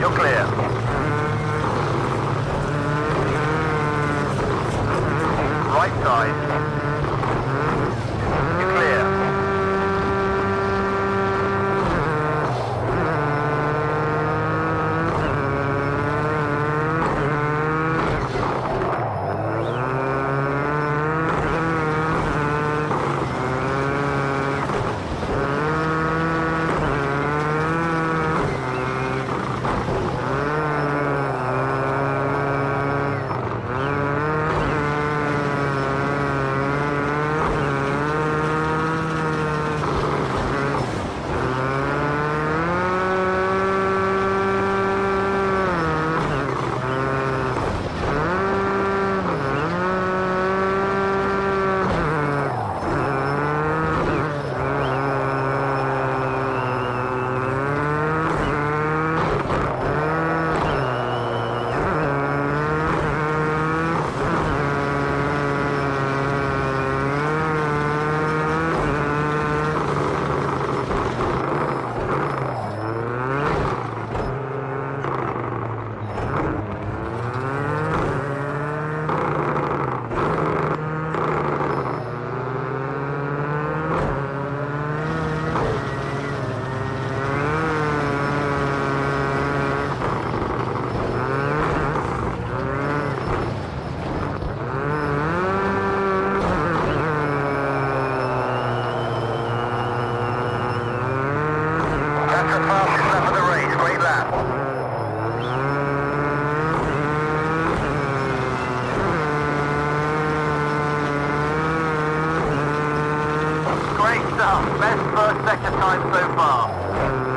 You're clear. Right side. You're clear. That's the fastest lap of the race. Great lap. Great stuff. Best first sector time so far.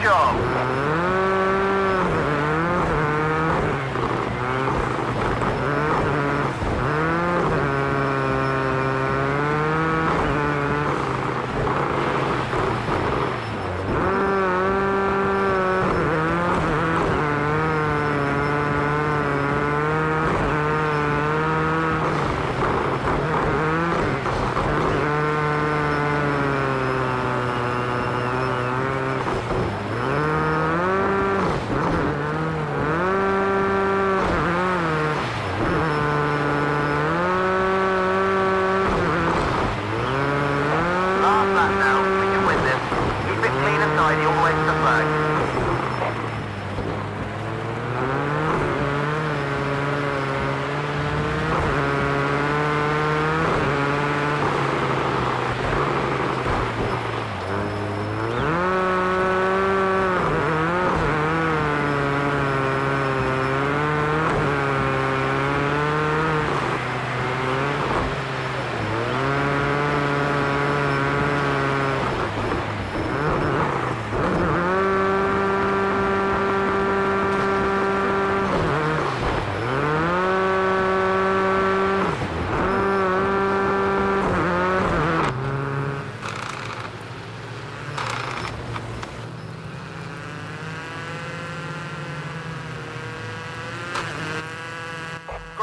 Job.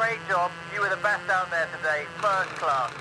Great job. You were the best out there today. First class.